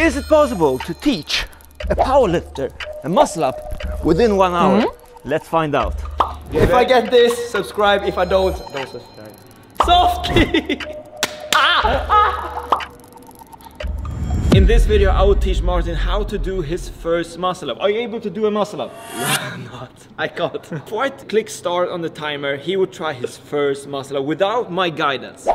Is it possible to teach a powerlifter a muscle up within one hour? Hmm? Let's find out. If I get this, subscribe. If I don't, don't subscribe. Softly! Ah. Ah. In this video, I will teach Martin how to do his first muscle up. Are you able to do a muscle up? not. I can't. Before I click start on the timer, he will try his first muscle up without my guidance.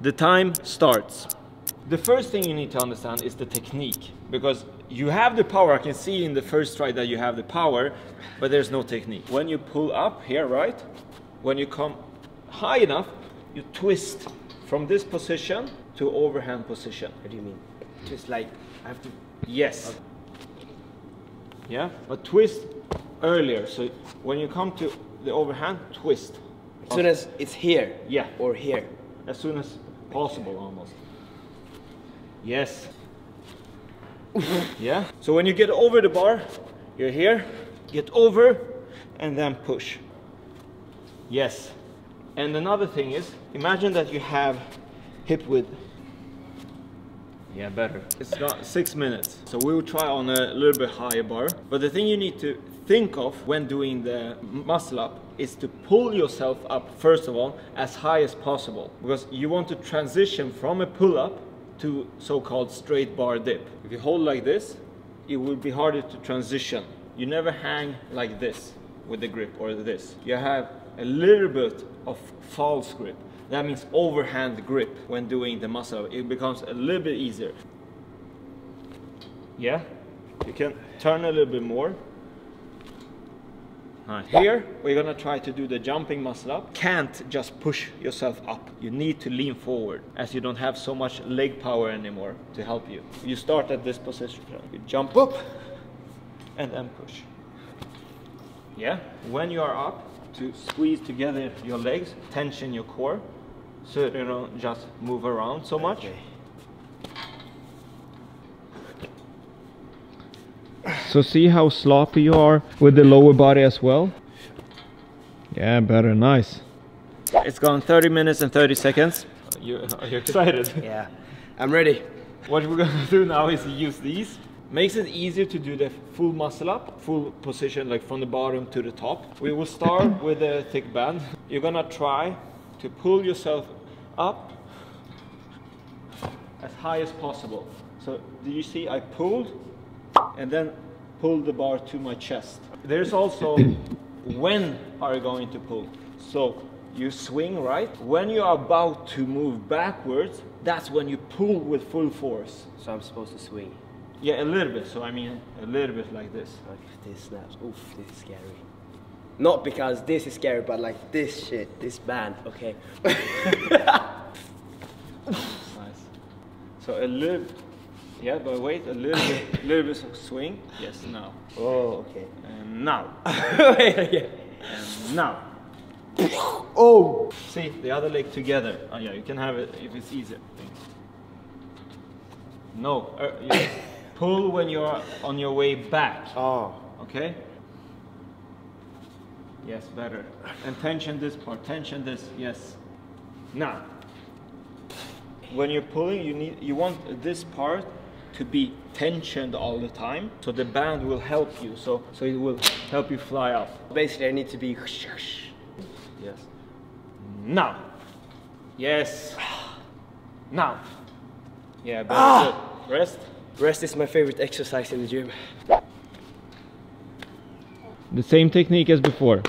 The time starts. The first thing you need to understand is the technique because you have the power. I can see in the first try that you have the power, but there's no technique. When you pull up here, right? When you come high enough, you twist from this position to overhand position. What do you mean? Just like, I have to. Yes. Yeah, but twist earlier. So when you come to the overhand, twist. As soon as it's here. Yeah. Or here. As soon as possible, almost. Yes. yeah. So when you get over the bar, you're here, get over, and then push. Yes. And another thing is, imagine that you have hip width. Yeah, better. It's got six minutes. So we will try on a little bit higher bar. But the thing you need to think of when doing the muscle up is to pull yourself up, first of all, as high as possible. Because you want to transition from a pull up to so-called straight bar dip. If you hold like this, it will be harder to transition. You never hang like this with the grip or this. You have a little bit of false grip. That means overhand grip when doing the muscle. up. It becomes a little bit easier. Yeah, you can turn a little bit more. Nice. Here, we're gonna try to do the jumping muscle up. Can't just push yourself up. You need to lean forward as you don't have so much leg power anymore to help you. You start at this position. You jump up and then push. Yeah, when you are up, to squeeze together your legs, tension your core, so you don't just move around so much. Okay. So see how sloppy you are with the lower body as well? Yeah, better, nice. It's gone 30 minutes and 30 seconds. You, are you excited? Yeah. I'm ready. What we're gonna do now is use these. Makes it easier to do the full muscle up, full position, like from the bottom to the top. We will start with a thick band. You're gonna try to pull yourself up as high as possible. So, do you see I pulled and then pulled the bar to my chest. There's also when are you going to pull. So, you swing right. When you're about to move backwards, that's when you pull with full force. So I'm supposed to swing. Yeah, a little bit. So I mean, a little bit like this. Like if this snaps. Oof, this is scary. Not because this is scary, but like this shit, this band, okay. Nice. So a little, yeah, but wait, a little bit, little bit of swing. Yes, now. oh, okay. And now. Wait, okay. And now. Oh! See, the other leg together. Oh yeah, you can have it if it's easier. No, uh, pull when you're on your way back. Oh. Okay? Yes, better. And tension this part, tension this, yes. Now, when you're pulling, you need you want this part to be tensioned all the time, so the band will help you. So so it will help you fly up. Basically, I need to be. Yes. Now. Yes. Now. Yeah, very Ah! Rest. Rest is my favorite exercise in the gym. The same technique as before.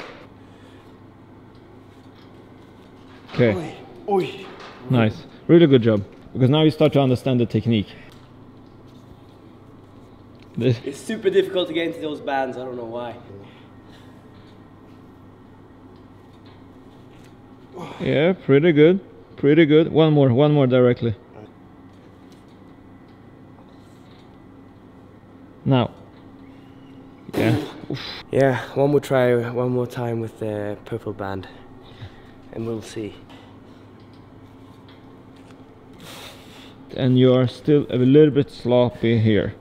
Okay, Oi. nice. Really good job. Because now you start to understand the technique. This, It's super difficult to get into those bands. I don't know why. yeah, pretty good. Pretty good. One more, one more directly. Now. Yeah. Yeah, one more try, one more time with the purple band, and we'll see. And you are still a little bit sloppy here.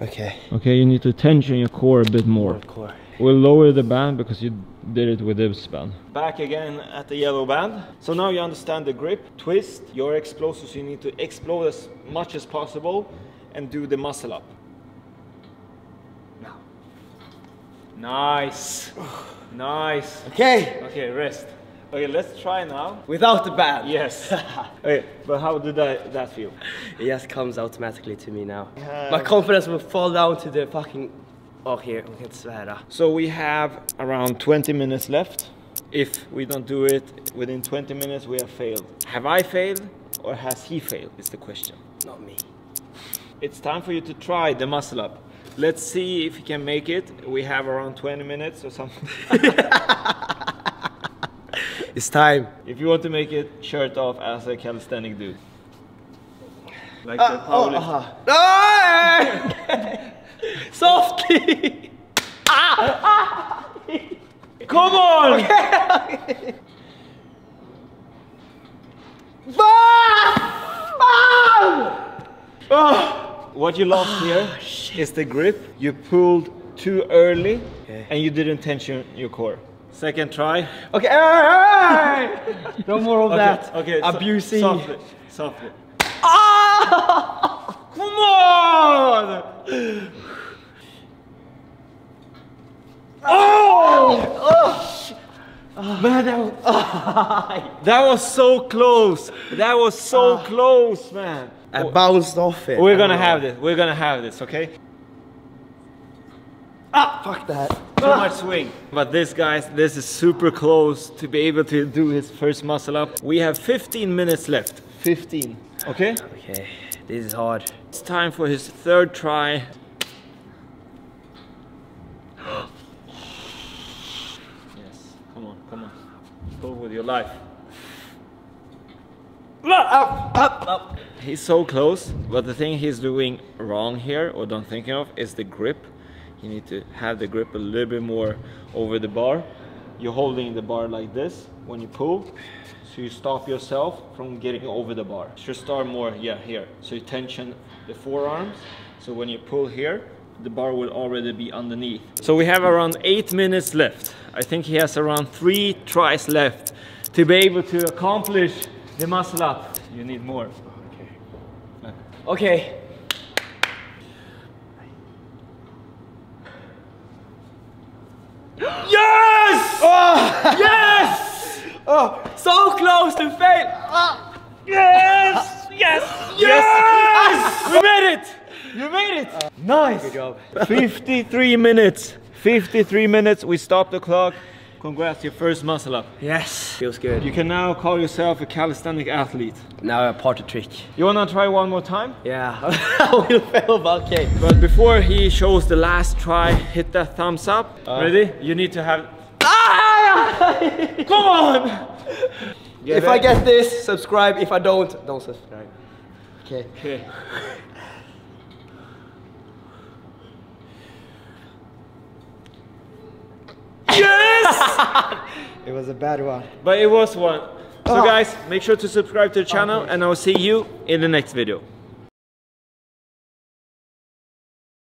Okay. Okay, you need to tension your core a bit more. Hardcore. We'll lower the band because you did it with this band. Back again at the yellow band. So now you understand the grip. Twist your explosives. You need to explode as much as possible and do the muscle up. Now. Nice. Nice. Okay. Okay, rest. Okay, let's try now. Without the band. Yes. okay, but how did that, that feel? It just comes automatically to me now. Yeah. My confidence will fall down to the fucking... Oh, here. Kan inte svära. So we have around 20 minutes left. If we don't do it within 20 minutes, we have failed. Have I failed or has he failed? Is the question. Not me. It's time for you to try the muscle up. Let's see if you can make it. We have around 20 minutes or something. It's time. if you want to make it, shirt off as a calisthenic dude. Like Uh, the oh, powerlift- uh-huh. Softly! Ah, ah. Come on! Oh, what you lost here is the grip. You pulled too early Okay. and you didn't tension your core. Second try. Okay, hey, hey, hey. no more of Okay, that. okay, so- softly, softly. Ah! Come on! Oh! oh! Man, that was, that was so close. That was so close, man. I bounced off it. We're gonna have this. We're gonna have this, okay? Ah, fuck that. Too much swing. But this, guys, this is super close to be able to do his first muscle up. We have 15 minutes left. 15. Okay? Okay, this is hard. It's time for his third try. yes, come on, come on. Go with your life. Up, up, up. He's so close, but the thing he's doing wrong here, or don't think of, is the grip. You need to have the grip a little bit more over the bar. You're holding the bar like this when you pull, so you stop yourself from getting over the bar. Should start more, yeah, here. So you tension the forearms, so when you pull here, the bar will already be underneath. So we have around eight minutes left. I think he has around three tries left to be able to accomplish the muscle up. You need more. Okay. Okay. Yes! Yes! Oh, so close to fail. Ah. Yes! Yes! Yes! We made it! You made it! Nice! Good job. 53 minutes. 53 minutes. We stopped the clock. Congrats, your first muscle up. Yes. Feels good. You can now call yourself a calisthenic athlete. Now a party trick. You wanna try one more time? Yeah. I will fail, but okay. But before he shows the last try, hit that thumbs up. Uh, Ready? You need to have. Come on! if I get this, subscribe. If I don't, don't subscribe. Okay. Okay. Yes! It was a bad one. But it was one. So oh. guys, make sure to subscribe to the channel oh. and I will see you in the next video.